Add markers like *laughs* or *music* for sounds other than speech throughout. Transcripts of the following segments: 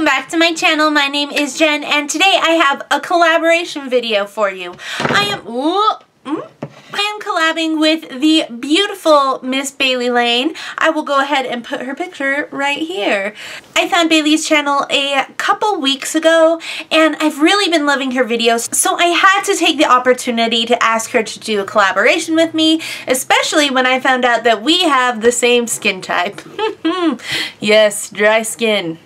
welcome back to my channel. My name is Jen and today I have a collaboration video for you. I am, ooh, mm, I am collabing with the beautiful Miss Bailey Layne. I will go ahead and put her picture right here. I found Bailey's channel a couple weeks ago and I've really been loving her videos so I had to take the opportunity to ask her to do a collaboration with me especially when I found out that we have the same skin type. *laughs* yes, dry skin.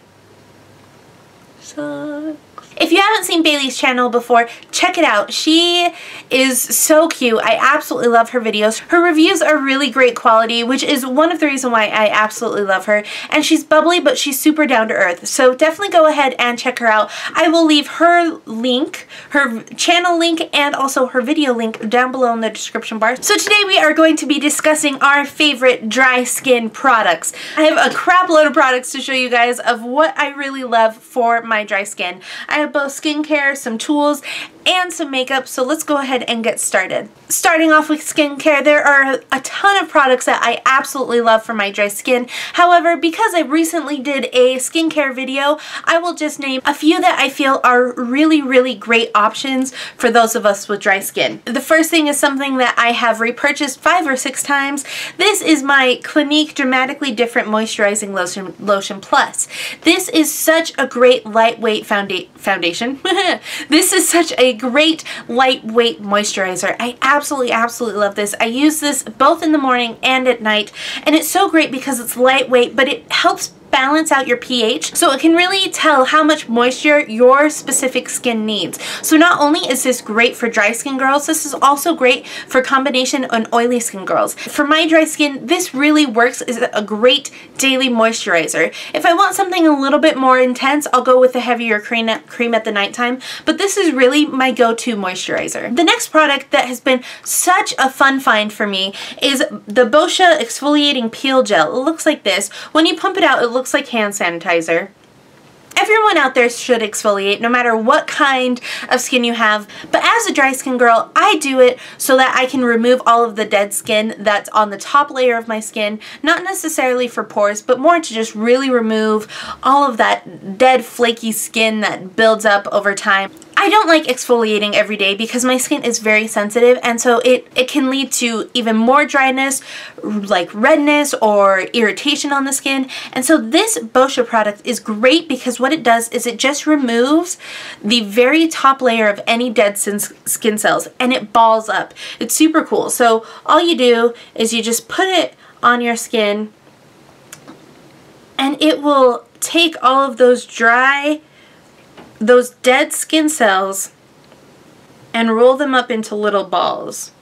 Sucks. If you haven't seen Bailey's channel before, check it out. She is so cute. I absolutely love her videos. Her reviews are really great quality, which is one of the reasons why I absolutely love her. And she's bubbly, but she's super down to earth. So definitely go ahead and check her out. I will leave her link, her channel link, and also her video link down below in the description bar. So today we are going to be discussing our favorite dry skin products. I have a crap load of products to show you guys of what I really love for my dry skin. I have both skincare, some tools, and some makeup, so let's go ahead and get started. Starting off with skincare, there are a ton of products that I absolutely love for my dry skin. However, because I recently did a skincare video, I will just name a few that I feel are really, really great options for those of us with dry skin. The first thing is something that I have repurchased five or six times. This is my Clinique Dramatically Different Moisturizing Lotion, Lotion Plus. This is such a great lightweight founda foundation. *laughs* this is such a great lightweight moisturizer. I absolutely, absolutely love this. I use this both in the morning and at night, and it's so great because it's lightweight, but it helps balance out your pH so it can really tell how much moisture your specific skin needs. So not only is this great for dry skin girls, this is also great for combination on oily skin girls. For my dry skin, this really works as a great daily moisturizer. If I want something a little bit more intense, I'll go with the heavier cream at, cream at the nighttime, but this is really my go-to moisturizer. The next product that has been such a fun find for me is the Boscia Exfoliating Peel Gel. It looks like this. When you pump it out, it looks looks like hand sanitizer. Everyone out there should exfoliate no matter what kind of skin you have, but as a dry skin girl, I do it so that I can remove all of the dead skin that's on the top layer of my skin, not necessarily for pores, but more to just really remove all of that dead flaky skin that builds up over time. I don't like exfoliating every day because my skin is very sensitive and so it, it can lead to even more dryness, like redness or irritation on the skin. And so this Boscia product is great because what it does is it just removes the very top layer of any dead skin cells and it balls up. It's super cool. So all you do is you just put it on your skin and it will take all of those dry those dead skin cells and roll them up into little balls.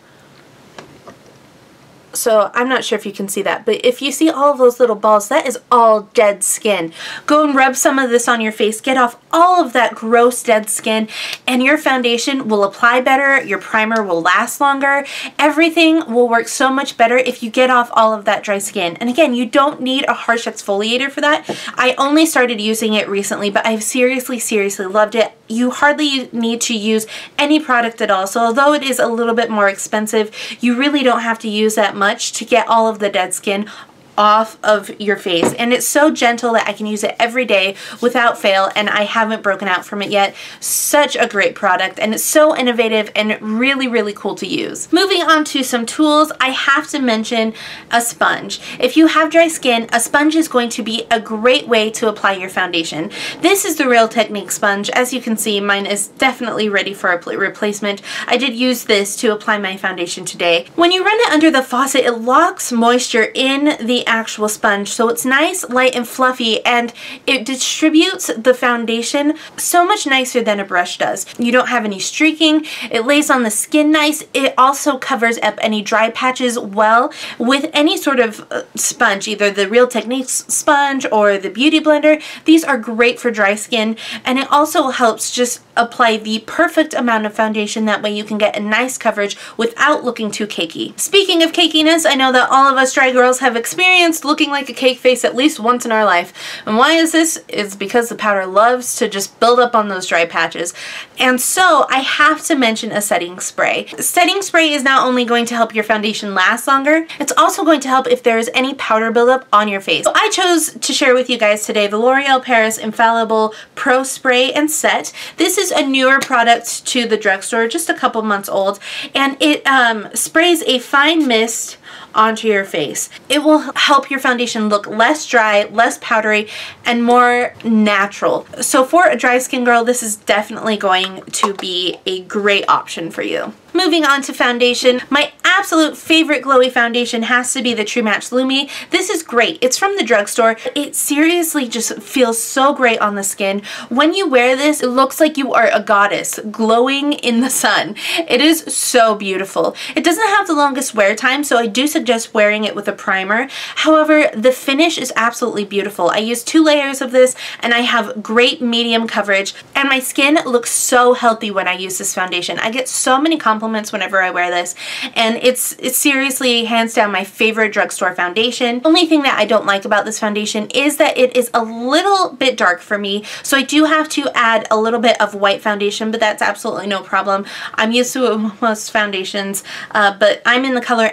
So I'm not sure if you can see that, but if you see all of those little balls, that is all dead skin. Go and rub some of this on your face, get off all of that gross dead skin, and your foundation will apply better, your primer will last longer, everything will work so much better if you get off all of that dry skin. And again, you don't need a harsh exfoliator for that. I only started using it recently, but I've seriously, seriously loved it. You hardly need to use any product at all, so although it is a little bit more expensive, you really don't have to use that much to get all of the dead skin off of your face and it's so gentle that I can use it every day without fail and I haven't broken out from it yet. Such a great product and it's so innovative and really really cool to use. Moving on to some tools, I have to mention a sponge. If you have dry skin, a sponge is going to be a great way to apply your foundation. This is the Real Technique sponge. As you can see, mine is definitely ready for a replacement. I did use this to apply my foundation today. When you run it under the faucet, it locks moisture in the actual sponge. So it's nice, light, and fluffy, and it distributes the foundation so much nicer than a brush does. You don't have any streaking, it lays on the skin nice, it also covers up any dry patches well with any sort of uh, sponge, either the Real Techniques sponge or the Beauty Blender. These are great for dry skin, and it also helps just apply the perfect amount of foundation. That way you can get a nice coverage without looking too cakey. Speaking of cakiness, I know that all of us dry girls have experienced looking like a cake face at least once in our life. And why is this? It's because the powder loves to just build up on those dry patches. And so I have to mention a setting spray. Setting spray is not only going to help your foundation last longer, it's also going to help if there is any powder buildup on your face. So I chose to share with you guys today the L'Oreal Paris Infallible Pro Spray and Set. This is a newer product to the drugstore, just a couple months old, and it um, sprays a fine mist onto your face. It will help your foundation look less dry, less powdery, and more natural. So for a dry skin girl, this is definitely going to be a great option for you. Moving on to foundation, my absolute favorite glowy foundation has to be the True Match Lumi. This is great. It's from the drugstore. It seriously just feels so great on the skin. When you wear this, it looks like you are a goddess glowing in the sun. It is so beautiful. It doesn't have the longest wear time, so I do suggest wearing it with a primer. However, the finish is absolutely beautiful. I use two layers of this and I have great medium coverage and my skin looks so healthy when I use this foundation. I get so many compliments whenever I wear this. And it's, it's seriously hands down my favorite drugstore foundation. Only thing that I don't like about this foundation is that it is a little bit dark for me. So I do have to add a little bit of white foundation, but that's absolutely no problem. I'm used to most foundations, uh, but I'm in the color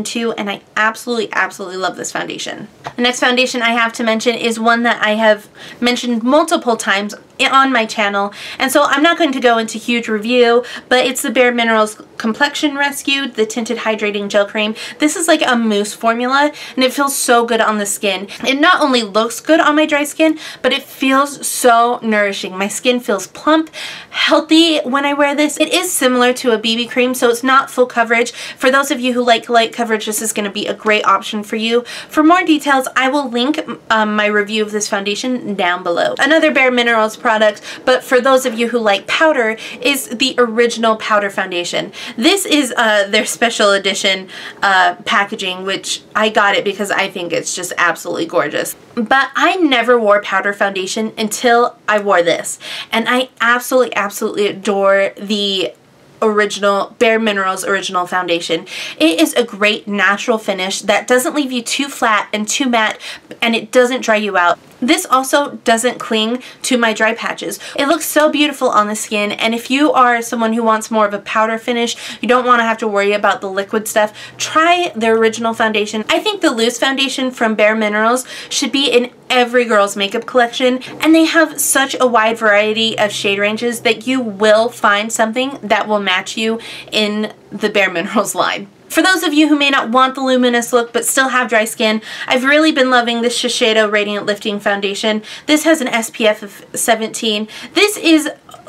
N1, N2, and I absolutely, absolutely love this foundation. The next foundation I have to mention is one that I have mentioned multiple times on my channel and so I'm not going to go into huge review but it's the Bare Minerals Complexion Rescued the Tinted Hydrating Gel Cream. This is like a mousse formula and it feels so good on the skin. It not only looks good on my dry skin but it feels so nourishing. My skin feels plump, healthy when I wear this. It is similar to a BB cream so it's not full coverage. For those of you who like light coverage this is going to be a great option for you. For more details I will link um, my review of this foundation down below. Another Bare Minerals product product, but for those of you who like powder, is the original powder foundation. This is uh, their special edition uh, packaging, which I got it because I think it's just absolutely gorgeous. But I never wore powder foundation until I wore this. And I absolutely, absolutely adore the original Bare Minerals original foundation. It is a great natural finish that doesn't leave you too flat and too matte and it doesn't dry you out. This also doesn't cling to my dry patches. It looks so beautiful on the skin and if you are someone who wants more of a powder finish, you don't want to have to worry about the liquid stuff, try the original foundation. I think the loose foundation from Bare Minerals should be in every girl's makeup collection and they have such a wide variety of shade ranges that you will find something that will match you in the Bare Minerals line. For those of you who may not want the luminous look but still have dry skin, I've really been loving this Shiseido Radiant Lifting Foundation. This has an SPF of 17. This is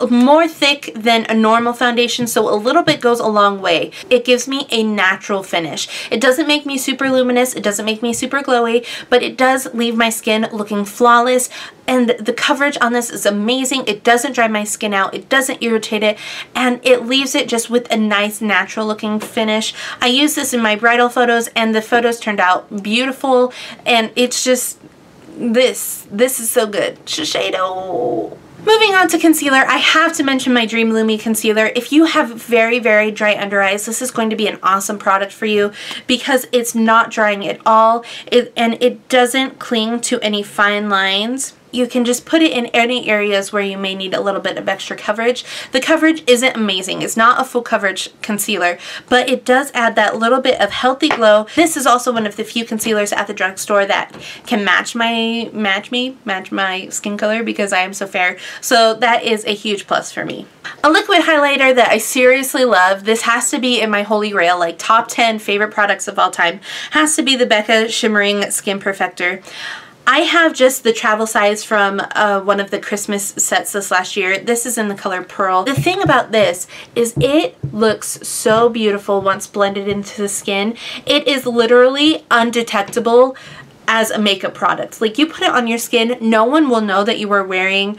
more thick than a normal foundation so a little bit goes a long way. It gives me a natural finish. It doesn't make me super luminous, it doesn't make me super glowy, but it does leave my skin looking flawless and the coverage on this is amazing. It doesn't dry my skin out, it doesn't irritate it, and it leaves it just with a nice natural looking finish. I used this in my bridal photos and the photos turned out beautiful and it's just this, this is so good. Shiseido. Moving on to concealer, I have to mention my Dream Lumi concealer. If you have very, very dry under eyes, this is going to be an awesome product for you because it's not drying at all it, and it doesn't cling to any fine lines you can just put it in any areas where you may need a little bit of extra coverage. The coverage isn't amazing. It's not a full coverage concealer, but it does add that little bit of healthy glow. This is also one of the few concealers at the drugstore that can match my, match me, match my skin color because I am so fair. So that is a huge plus for me. A liquid highlighter that I seriously love, this has to be in my holy grail, like top 10 favorite products of all time, has to be the Becca Shimmering Skin Perfector. I have just the travel size from uh, one of the Christmas sets this last year. This is in the color Pearl. The thing about this is it looks so beautiful once blended into the skin. It is literally undetectable as a makeup product. Like you put it on your skin, no one will know that you are wearing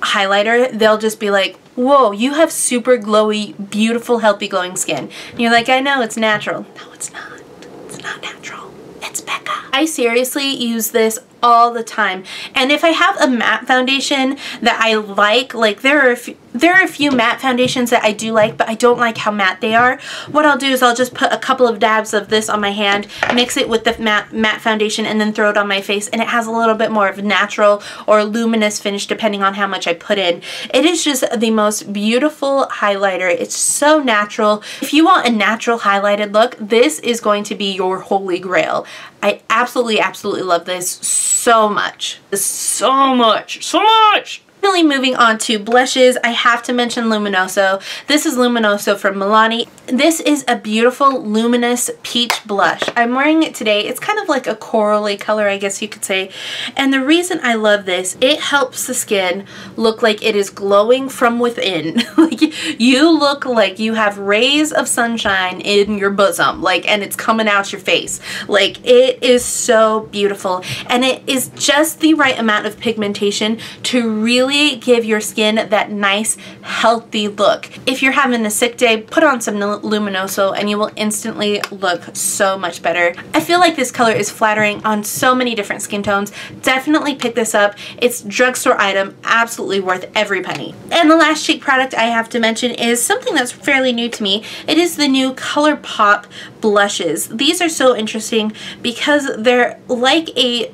highlighter. They'll just be like, whoa, you have super glowy, beautiful, healthy glowing skin. And you're like, I know, it's natural. No, it's not. It's not natural. It's Becca. I seriously use this all the time. And if I have a matte foundation that I like, like there are there are a few matte foundations that I do like, but I don't like how matte they are. What I'll do is I'll just put a couple of dabs of this on my hand, mix it with the matte, matte foundation, and then throw it on my face, and it has a little bit more of a natural or luminous finish depending on how much I put in. It is just the most beautiful highlighter. It's so natural. If you want a natural highlighted look, this is going to be your holy grail. I absolutely, absolutely love this so much. So much. So much! Moving on to blushes, I have to mention Luminoso. This is Luminoso from Milani. This is a beautiful luminous peach blush. I'm wearing it today. It's kind of like a corally color, I guess you could say. And the reason I love this, it helps the skin look like it is glowing from within. *laughs* like you look like you have rays of sunshine in your bosom, like, and it's coming out your face. Like it is so beautiful. And it is just the right amount of pigmentation to really really give your skin that nice, healthy look. If you're having a sick day, put on some Luminoso and you will instantly look so much better. I feel like this color is flattering on so many different skin tones. Definitely pick this up. It's drugstore item, absolutely worth every penny. And the last cheek product I have to mention is something that's fairly new to me. It is the new ColourPop blushes. These are so interesting because they're like a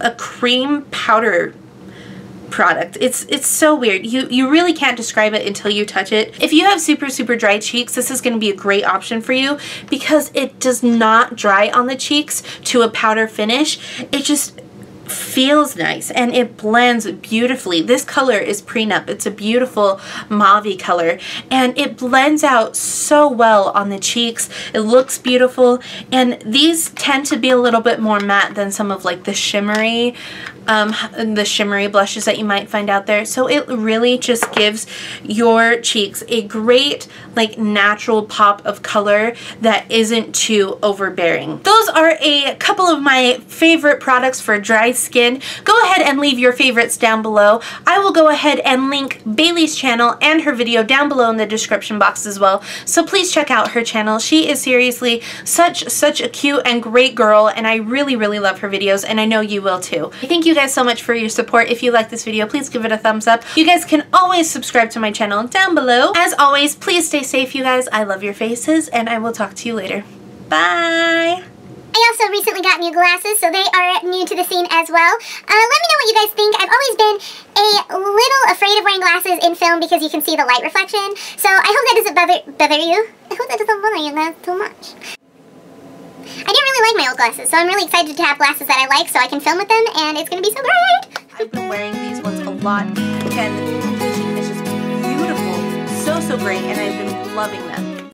a cream powder product. It's it's so weird. You you really can't describe it until you touch it. If you have super super dry cheeks, this is going to be a great option for you because it does not dry on the cheeks to a powder finish. It just feels nice and it blends beautifully. This color is prenup. It's a beautiful mauve color and it blends out so well on the cheeks. It looks beautiful and these tend to be a little bit more matte than some of like the shimmery um, the shimmery blushes that you might find out there. So it really just gives your cheeks a great like natural pop of color that isn't too overbearing. Those are a couple of my favorite products for dry skin. Go ahead and leave your favorites down below. I will go ahead and link Bailey's channel and her video down below in the description box as well. So please check out her channel. She is seriously such, such a cute and great girl and I really, really love her videos and I know you will too. Thank you guys so much for your support. If you like this video, please give it a thumbs up. You guys can always subscribe to my channel down below. As always, please stay safe you guys. I love your faces and I will talk to you later. Bye! I also recently got new glasses, so they are new to the scene as well. Uh, let me know what you guys think. I've always been a little afraid of wearing glasses in film because you can see the light reflection. So I hope that doesn't bother, bother you. I hope that doesn't bother you guys too much. I didn't really like my old glasses, so I'm really excited to have glasses that I like so I can film with them, and it's to be so great! I've been wearing these ones a lot, and the packaging is just beautiful. So, so great, and I've been loving them.